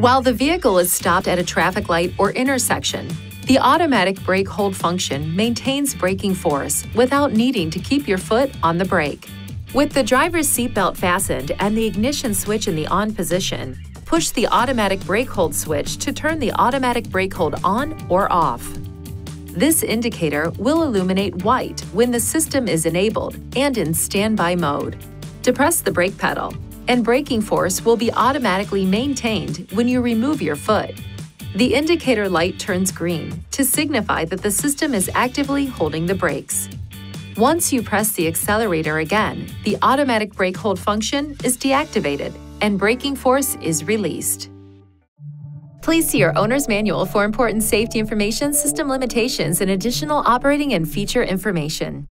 While the vehicle is stopped at a traffic light or intersection, the automatic brake hold function maintains braking force without needing to keep your foot on the brake. With the driver's seatbelt fastened and the ignition switch in the on position, push the automatic brake hold switch to turn the automatic brake hold on or off. This indicator will illuminate white when the system is enabled and in standby mode. Depress the brake pedal, and braking force will be automatically maintained when you remove your foot. The indicator light turns green to signify that the system is actively holding the brakes. Once you press the accelerator again, the automatic brake hold function is deactivated and braking force is released. Please see your owner's manual for important safety information, system limitations, and additional operating and feature information.